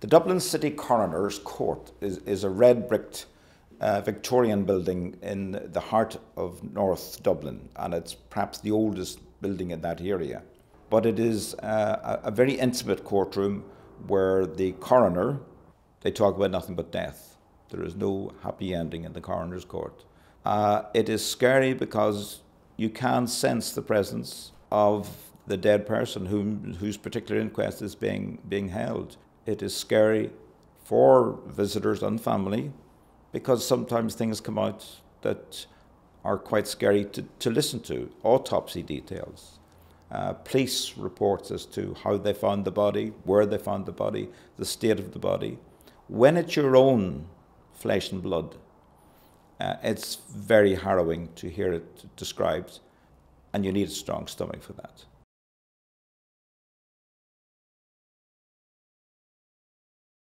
The Dublin City Coroner's Court is, is a red bricked uh, Victorian building in the heart of North Dublin, and it's perhaps the oldest building in that area. But it is uh, a, very intimate courtroom where the coroner, they talk about nothing but death. There is no happy ending in the coroner's court. Uh, it is scary because you can sense the presence of the dead person whom, whose particular inquest is being, being held. It is scary for visitors and family because sometimes things come out that are quite scary to, to listen to. Autopsy details, uh, police reports as to how they found the body, where they found the body, the state of the body. When it's your own flesh and blood, uh, it's very harrowing to hear it described, and you need a strong stomach for that.